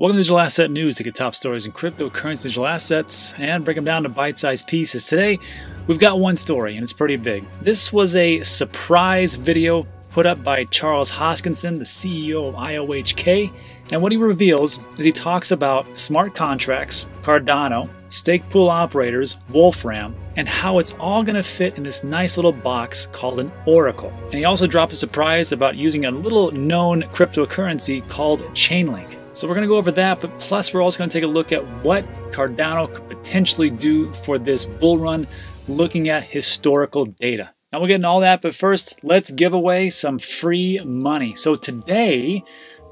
Welcome to Digital Asset News to get top stories in cryptocurrency digital assets and break them down to bite-sized pieces. Today, we've got one story and it's pretty big. This was a surprise video put up by Charles Hoskinson, the CEO of IOHK, and what he reveals is he talks about smart contracts, Cardano, stake pool operators, Wolfram, and how it's all going to fit in this nice little box called an oracle. And he also dropped a surprise about using a little known cryptocurrency called Chainlink. So we're going to go over that, but plus we're also going to take a look at what Cardano could potentially do for this bull run, looking at historical data. Now we'll get into all that, but first let's give away some free money. So today,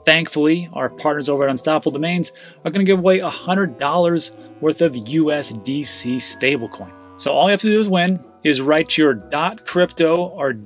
thankfully, our partners over at Unstoppable Domains are going to give away $100 worth of USDC stablecoin. So all you have to do is win is write your .crypto or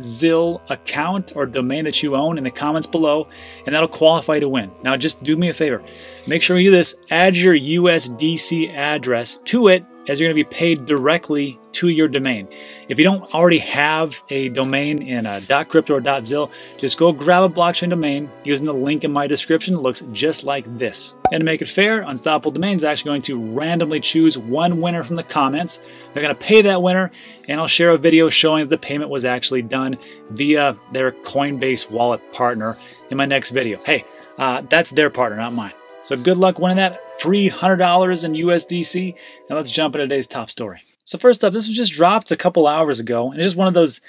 .zil account or domain that you own in the comments below, and that'll qualify to win. Now just do me a favor. Make sure you do this. Add your USDC address to it as you're going to be paid directly to your domain. If you don't already have a domain in a .crypto or .zil, just go grab a blockchain domain using the link in my description. It looks just like this. And to make it fair, Unstoppable Domains is actually going to randomly choose one winner from the comments. They're going to pay that winner, and I'll share a video showing that the payment was actually done via their Coinbase wallet partner in my next video. Hey, uh, that's their partner, not mine. So good luck winning that free $100 in USDC. And let's jump into today's top story. So first up, this was just dropped a couple hours ago, and it's just one of those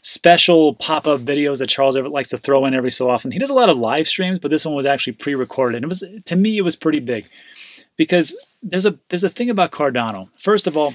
special pop-up videos that Charles Everett likes to throw in every so often. He does a lot of live streams, but this one was actually pre-recorded. And it was to me it was pretty big because there's a there's a thing about Cardano. First of all,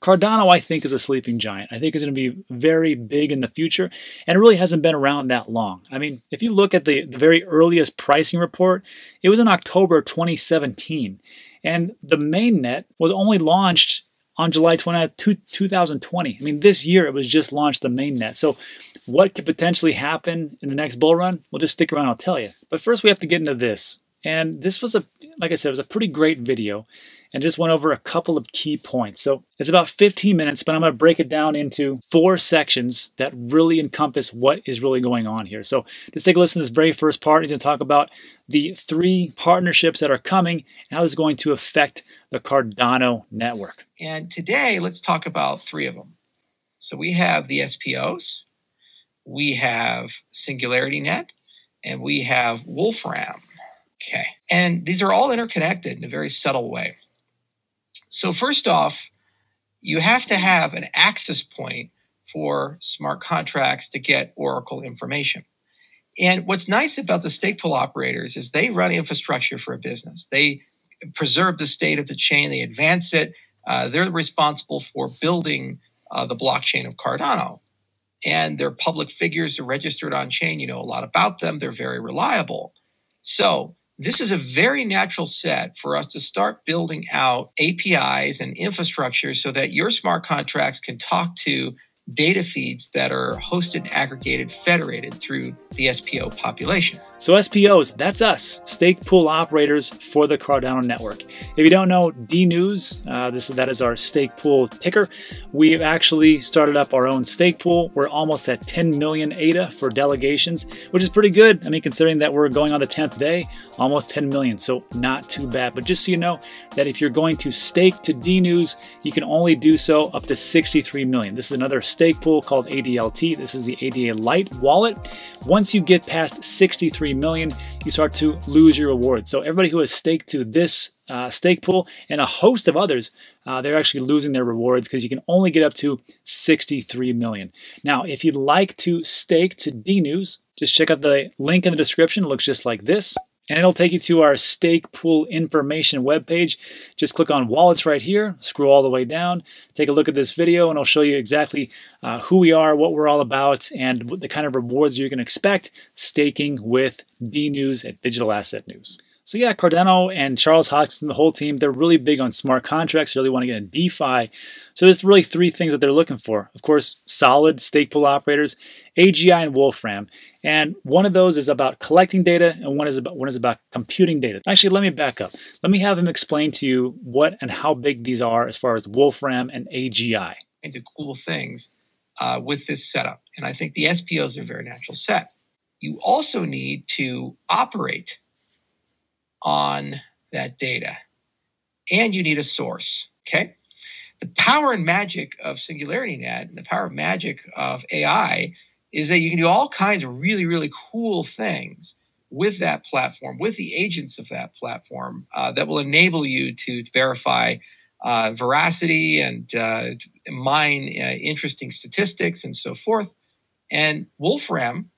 Cardano, I think, is a sleeping giant. I think it's going to be very big in the future, and it really hasn't been around that long. I mean, if you look at the, the very earliest pricing report, it was in October 2017, and the mainnet was only launched on July 20, 2020. I mean, this year it was just launched the mainnet. So, what could potentially happen in the next bull run? We'll just stick around, I'll tell you. But first, we have to get into this. And this was a, like I said, it was a pretty great video and just went over a couple of key points. So it's about 15 minutes, but I'm going to break it down into four sections that really encompass what is really going on here. So just take a listen to this very first part. He's going to talk about the three partnerships that are coming and how is going to affect the Cardano network. And today, let's talk about three of them. So we have the SPOs, we have Singularity Net, and we have Wolfram. Okay. And these are all interconnected in a very subtle way. So, first off, you have to have an access point for smart contracts to get Oracle information. And what's nice about the stake pool operators is they run infrastructure for a business. They preserve the state of the chain, they advance it. Uh, they're responsible for building uh, the blockchain of Cardano. And they're public figures, they're registered on chain. You know a lot about them, they're very reliable. So, this is a very natural set for us to start building out APIs and infrastructure so that your smart contracts can talk to data feeds that are hosted, aggregated, federated through the SPO population. So SPOs, that's us, stake pool operators for the Cardano network. If you don't know DNews, uh, this that is our stake pool ticker. We've actually started up our own stake pool. We're almost at 10 million ADA for delegations, which is pretty good. I mean, considering that we're going on the 10th day, almost 10 million, so not too bad. But just so you know that if you're going to stake to DNews, you can only do so up to 63 million. This is another stake pool called ADLT. This is the AdaLite wallet. Once you get past 63 million, you start to lose your rewards. So everybody who has staked to this uh, stake pool and a host of others, uh, they're actually losing their rewards because you can only get up to 63 million. Now, if you'd like to stake to DNews, just check out the link in the description. It looks just like this and it'll take you to our stake pool information webpage. Just click on wallets right here, scroll all the way down, take a look at this video, and I'll show you exactly uh, who we are, what we're all about, and the kind of rewards you can expect staking with DNews at Digital Asset News. So yeah, Cardano and Charles Hoskinson, the whole team, they're really big on smart contracts, really want to get in DeFi. So there's really three things that they're looking for. Of course, solid stake pool operators, AGI and Wolfram. And one of those is about collecting data and one is about one is about computing data. Actually, let me back up. Let me have him explain to you what and how big these are as far as Wolfram and AGI. Into cool things uh, with this setup. And I think the SPOs are a very natural set. You also need to operate on that data. And you need a source. Okay. The power and magic of SingularityNet and the power of magic of AI is that you can do all kinds of really, really cool things with that platform, with the agents of that platform, uh, that will enable you to verify uh, veracity and uh, mine uh, interesting statistics and so forth. And Wolfram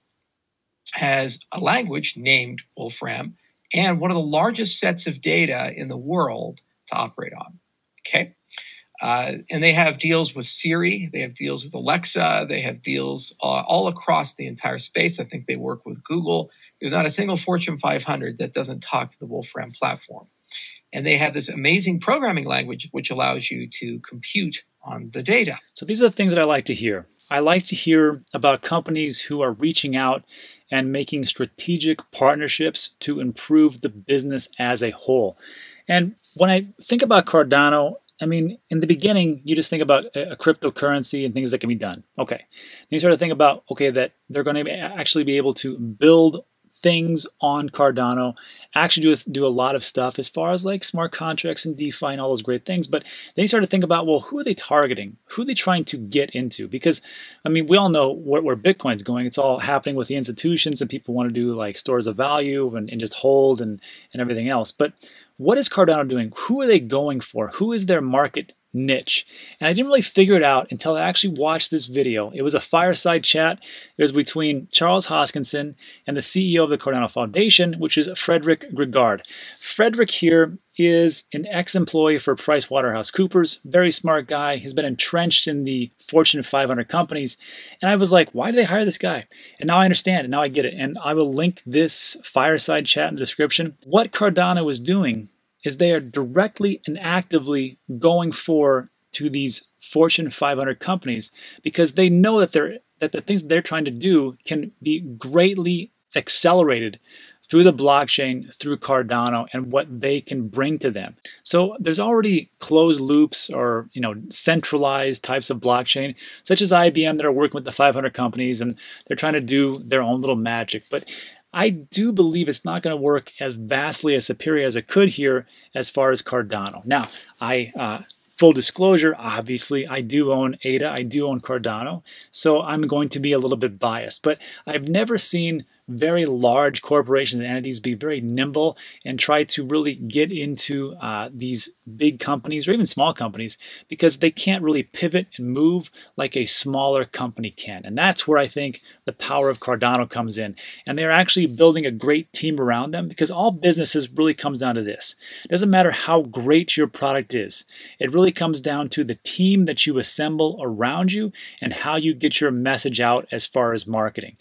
has a language named Wolfram and one of the largest sets of data in the world to operate on. Okay. Uh, and they have deals with Siri, they have deals with Alexa, they have deals uh, all across the entire space. I think they work with Google. There's not a single Fortune 500 that doesn't talk to the Wolfram platform. And they have this amazing programming language which allows you to compute on the data. So these are the things that I like to hear. I like to hear about companies who are reaching out and making strategic partnerships to improve the business as a whole. And when I think about Cardano, I mean, in the beginning, you just think about a cryptocurrency and things that can be done. Okay. Then you start to think about, okay, that they're going to actually be able to build things on Cardano, actually do, do a lot of stuff as far as like smart contracts and DeFi and all those great things. But then you start to think about, well, who are they targeting? Who are they trying to get into? Because, I mean, we all know where, where Bitcoin's going. It's all happening with the institutions and people want to do like stores of value and, and just hold and, and everything else. But what is Cardano doing? Who are they going for? Who is their market niche. And I didn't really figure it out until I actually watched this video. It was a fireside chat. It was between Charles Hoskinson and the CEO of the Cardano Foundation, which is Frederik Gregaard. Frederik here is an ex-employee for PricewaterhouseCoopers, very smart guy. He's been entrenched in the Fortune 500 companies. And I was like, why did they hire this guy? And now I understand, and now I get it. And I will link this fireside chat in the description. What Cardano is doing is they are directly and actively going for to these Fortune 500 companies because they know that they're that the things they're trying to do can be greatly accelerated through the blockchain, through Cardano, and what they can bring to them. So there's already closed loops or you know centralized types of blockchain, such as IBM that are working with the 500 companies and they're trying to do their own little magic. But I do believe it's not going to work as vastly as superior as it could here as far as Cardano. Now, I uh, full disclosure, obviously, I do own ADA, I do own Cardano, so I'm going to be a little bit biased. But I've never seen very large corporations and entities be very nimble and try to really get into uh, these big companies or even small companies because they can't really pivot and move like a smaller company can. And that's where I think the power of Cardano comes in. And they're actually building a great team around them because all businesses really comes down to this. It doesn't matter how great your product is. It really comes down to the team that you assemble around you and how you get your message out as far as marketing.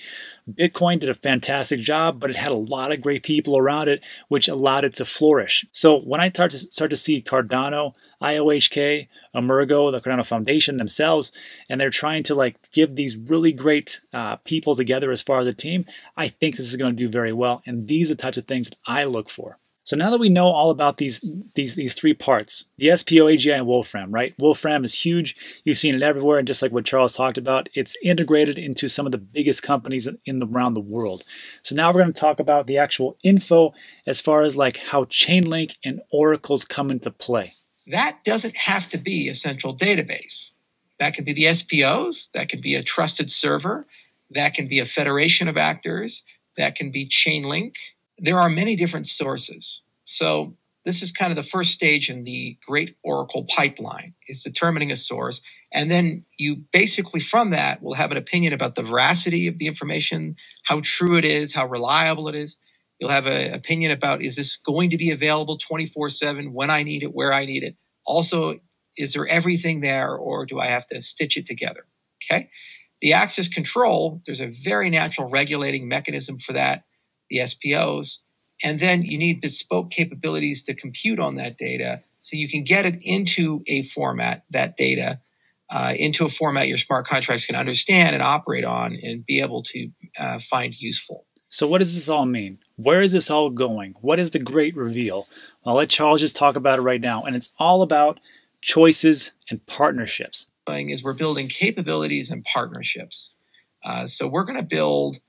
Bitcoin did a fantastic job, but it had a lot of great people around it, which allowed it to flourish. So when I start to start to see Cardano, IOHK, Emurgo, the Cardano Foundation themselves, and they're trying to like give these really great uh, people together as far as a team, I think this is going to do very well. And these are the types of things that I look for. So now that we know all about these these these three parts, the SPO, AGI, and Wolfram, right? Wolfram is huge. You've seen it everywhere, and just like what Charles talked about, it's integrated into some of the biggest companies in the, around the world. So now we're going to talk about the actual info as far as like how Chainlink and Oracles come into play. That doesn't have to be a central database. That can be the SPOs. That can be a trusted server. That can be a federation of actors. That can be Chainlink there are many different sources. So this is kind of the first stage in the great Oracle pipeline is determining a source. And then you basically from that will have an opinion about the veracity of the information, how true it is, how reliable it is. You'll have an opinion about is this going to be available 24 7 when I need it, where I need it. Also, is there everything there or do I have to stitch it together? Okay. The access control, there's a very natural regulating mechanism for that the SPOs. And then you need bespoke capabilities to compute on that data so you can get it into a format, that data, uh, into a format your smart contracts can understand and operate on and be able to uh, find useful. So, what does this all mean? Where is this all going? What is the great reveal? I'll let Charles just talk about it right now. And it's all about choices and partnerships. Is we're building capabilities and partnerships. Uh, so, we're going to build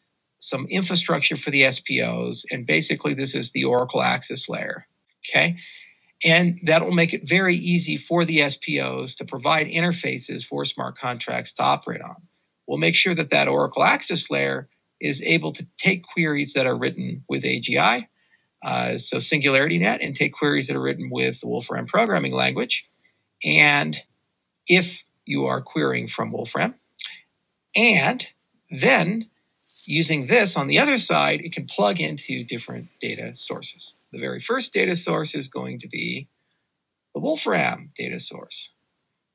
some infrastructure for the SPOs. And basically, this is the Oracle Access Layer. Okay. And that will make it very easy for the SPOs to provide interfaces for smart contracts to operate on. We'll make sure that that Oracle Access Layer is able to take queries that are written with AGI, uh, so SingularityNet, and take queries that are written with the Wolfram programming language. And if you are querying from Wolfram, and then using this on the other side, it can plug into different data sources. The very first data source is going to be the Wolfram data source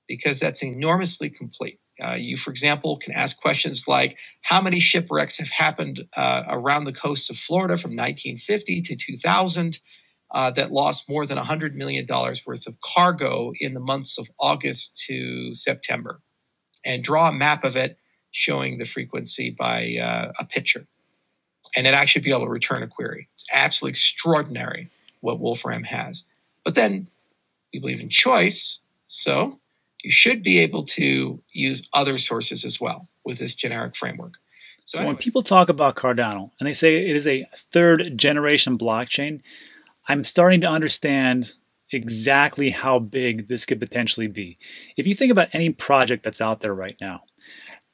because that's enormously complete. Uh, you, for example, can ask questions like how many shipwrecks have happened uh, around the coast of Florida from 1950 to 2000 uh, that lost more than $100 million worth of cargo in the months of August to September, and draw a map of it showing the frequency by uh, a picture. And it actually be able to return a query. It's absolutely extraordinary what Wolfram has. But then we believe in choice, so you should be able to use other sources as well with this generic framework. So, so anyway. when people talk about Cardano and they say it is a third generation blockchain, I'm starting to understand exactly how big this could potentially be. If you think about any project that's out there right now,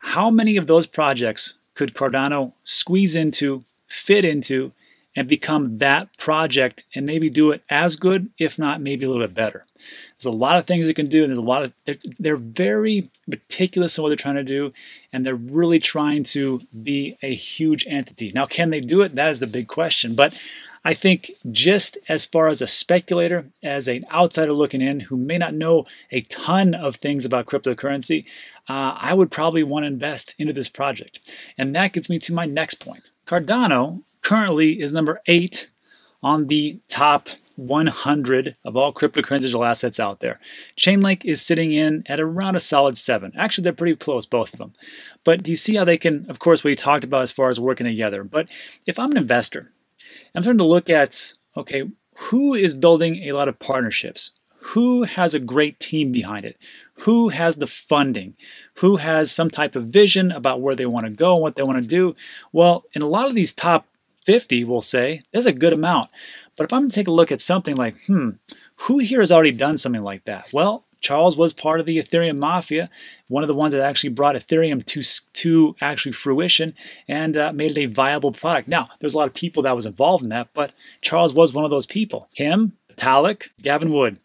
how many of those projects could Cardano squeeze into, fit into, and become that project and maybe do it as good, if not maybe a little bit better? There's a lot of things it can do, and there's a lot of they're very meticulous in what they're trying to do, and they're really trying to be a huge entity. Now, can they do it? That is the big question. But I think just as far as a speculator, as an outsider looking in who may not know a ton of things about cryptocurrency, uh, I would probably want to invest into this project. And that gets me to my next point. Cardano currently is number eight on the top 100 of all cryptocurrency digital assets out there. Chainlink is sitting in at around a solid seven. Actually, they're pretty close, both of them. But do you see how they can, of course, we talked about as far as working together. But if I'm an investor I'm starting to look at okay, who is building a lot of partnerships? Who has a great team behind it? Who has the funding? Who has some type of vision about where they want to go and what they want to do? Well, in a lot of these top 50, we'll say, there's a good amount. But if I'm going to take a look at something like, hmm, who here has already done something like that? Well, Charles was part of the Ethereum mafia, one of the ones that actually brought Ethereum to, to actually fruition and uh, made it a viable product. Now, there's a lot of people that was involved in that, but Charles was one of those people. Him, Vitalik, Gavin Wood.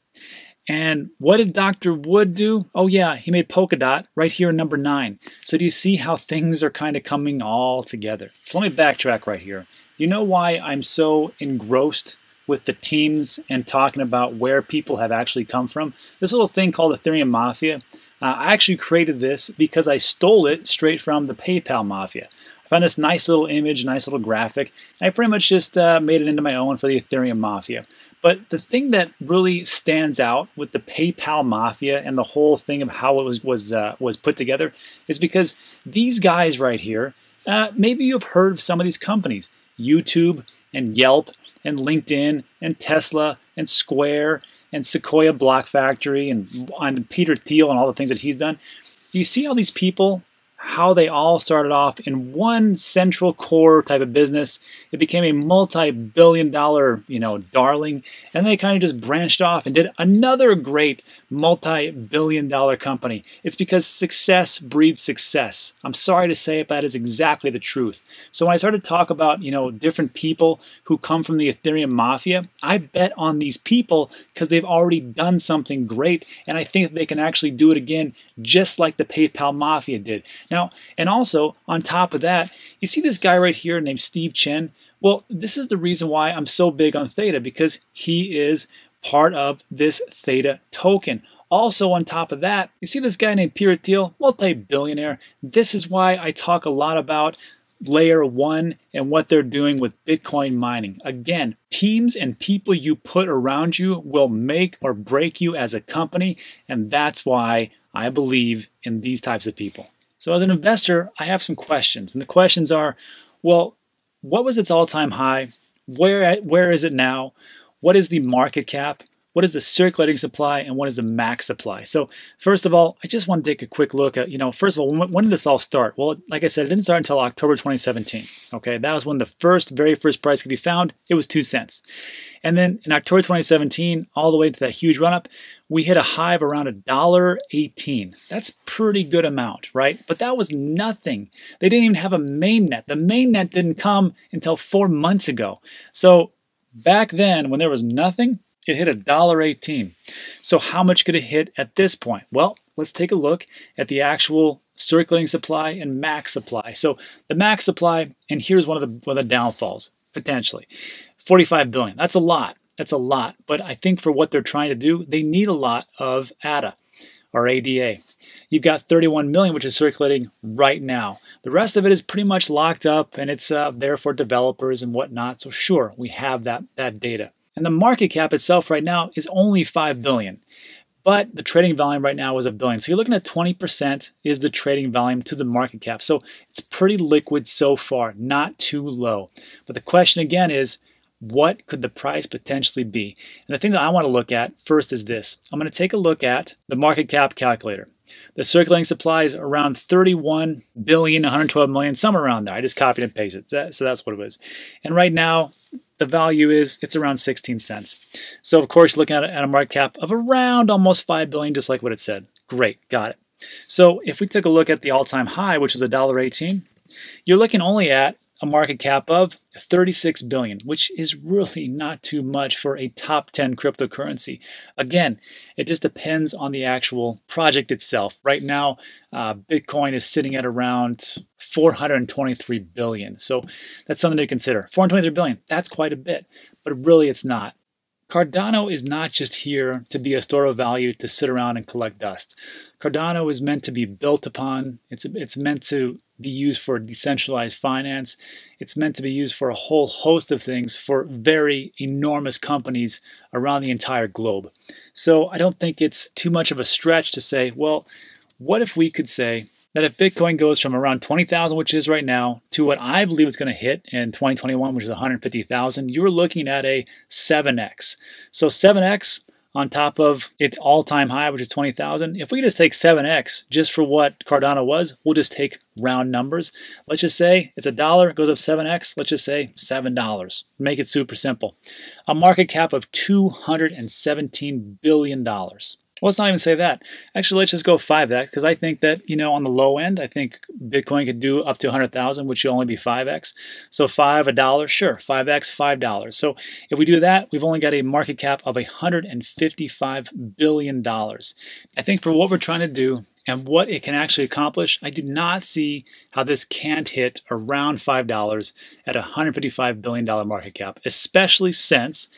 And what did Dr. Wood do? Oh, yeah, he made Polkadot right here in number nine. So, do you see how things are kind of coming all together? So, let me backtrack right here. You know why I'm so engrossed with the teams and talking about where people have actually come from. This little thing called Ethereum Mafia, uh, I actually created this because I stole it straight from the PayPal Mafia. I found this nice little image, nice little graphic, I pretty much just uh, made it into my own for the Ethereum Mafia. But the thing that really stands out with the PayPal Mafia and the whole thing of how it was was uh, was put together is because these guys right here, uh, maybe you've heard of some of these companies, YouTube and Yelp and LinkedIn and Tesla and Square and Sequoia Block Factory and, and Peter Thiel and all the things that he's done. Do you see all these people how they all started off in one central core type of business. It became a multi-billion dollar, you know, darling, and they kind of just branched off and did another great multi-billion dollar company. It's because success breeds success. I'm sorry to say it, but that is exactly the truth. So when I started to talk about, you know, different people who come from the Ethereum mafia, I bet on these people because they've already done something great, and I think they can actually do it again just like the PayPal mafia did. Now, and also on top of that, you see this guy right here named Steve Chen. Well, this is the reason why I'm so big on Theta because he is part of this Theta token. Also, on top of that, you see this guy named Peter Thiel, multi-billionaire. This is why I talk a lot about layer one and what they're doing with Bitcoin mining. Again, teams and people you put around you will make or break you as a company, and that's why I believe in these types of people. So as an investor, I have some questions. And the questions are, well, what was its all-time high? Where where is it now? What is the market cap? What is the circulating supply and what is the max supply. So first of all, I just want to take a quick look at, you know, first of all, when, when, did this all start? Well, like I said, it didn't start until October 2017. Okay, that was when the first, very first price could be found. It was two cents. And then in October 2017, all the way to that huge run up, we hit a high of around $1.18. That's pretty good amount, right? But that was nothing. They didn't even have a main net. The main net didn't come until four months ago. So back then, when there was nothing, it hit $1.18. So how much could it hit at this point? Well, let's take a look at the actual circulating supply and max supply. So the max supply, and here's one of the, one of the downfalls, potentially. 45 billion. That's a lot. That's a lot. But I think for what they're trying to do, they need a lot of ADA or ADA. You've got 31 million, which is circulating right now. The rest of it is pretty much locked up and it's uh, there for developers and whatnot. So sure, we have that, that data. And the market cap itself right now is only 5 billion. But the trading volume right now is a billion. So you're looking at 20% is the trading volume to the market cap. So it's pretty liquid so far, not too low. But the question again is, what could the price potentially be? And the thing that I want to look at first is this. I'm going to take a look at the market cap calculator. The circulating supply is around 31 billion, 112 million, somewhere around there. I just copied and pasted. So that's what it was. And right now, the value is it's around 16 cents. So of course, looking at, at a market cap of around almost 5 billion, just like what it said. Great, got it. So if we took a look at the all-time high, which is $1.18, you're looking only at a market cap of 36 billion, which is really not too much for a top 10 cryptocurrency. Again, it just depends on the actual project itself. Right now, uh, Bitcoin is sitting at around 423 billion. So that's something to consider. 423 billion, that's quite a bit, but really it's not. Cardano is not just here to be a store of value to sit around and collect dust. Cardano is meant to be built upon. It's, it's meant to be used for decentralized finance. It's meant to be used for a whole host of things for very enormous companies around the entire globe. So I don't think it's too much of a stretch to say, well, what if we could say that if Bitcoin goes from around 20,000, which is right now, to what I believe it's going to hit in 2021, which is 150,000, you're looking at a 7x. So 7x on top of its all-time high, which is 20,000. If we just take 7x just for what Cardano was, we'll just take round numbers. Let's just say it's a dollar, it goes up 7x. Let's just say $7. Make it super simple. A market cap of $217 billion. Well, let's not even say that. Actually, let's just go 5x because I think that, you know, on the low end, I think Bitcoin could do up to 100,000, which would only be 5x. So 5, a dollar, sure, 5x, $5. So if we do that, we've only got a market cap of $155 billion. I think for what we're trying to do and what it can actually accomplish, I do not see how this can't hit around $5 at a $155 billion market cap, especially since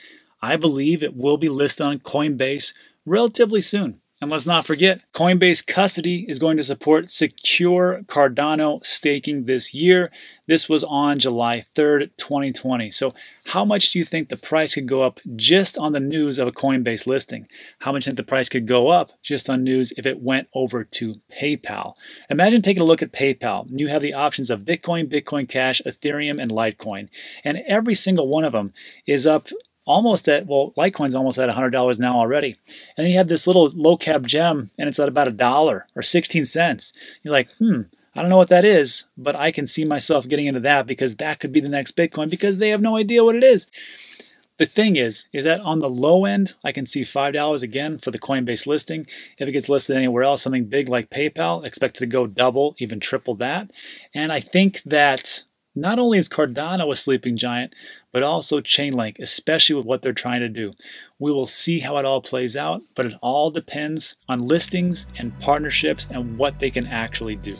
I believe it will be listed on Coinbase relatively soon. And let's not forget, Coinbase Custody is going to support secure Cardano staking this year. This was on July 3rd, 2020. So, how much do you think the price could go up just on the news of a Coinbase listing? How much do you think the price could go up just on news if it went over to PayPal? Imagine taking a look at PayPal. You have the options of Bitcoin, Bitcoin Cash, Ethereum, and Litecoin. And every single one of them is up almost at, well, Litecoin's almost at $100 now already. And then you have this little low cap gem and it's at about a dollar or 16 cents. You're like, hmm, I don't know what that is, but I can see myself getting into that because that could be the next Bitcoin because they have no idea what it is. The thing is, is that on the low end, I can see $5 again for the Coinbase listing. If it gets listed anywhere else, something big like PayPal, expected to go double, even triple that. And I think that not only is Cardano a sleeping giant, but also Chainlink, especially with what they're trying to do. We will see how it all plays out, but it all depends on listings and partnerships and what they can actually do.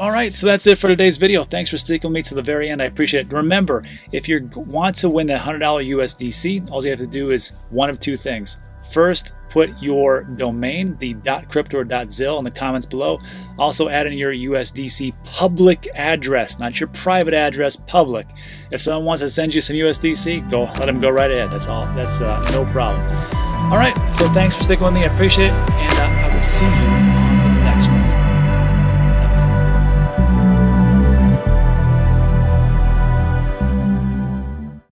All right, so that's it for today's video. Thanks for sticking with me to the very end. I appreciate it. Remember, if you want to win that $100 USDC, all you have to do is one of two things. First, put your domain, the .crypto or .zil, in the comments below. Also, add in your USDC public address, not your private address, public. If someone wants to send you some USDC, go let them go right ahead. That's all. That's uh, no problem. All right. So thanks for sticking with me. I appreciate it, and uh, I will see you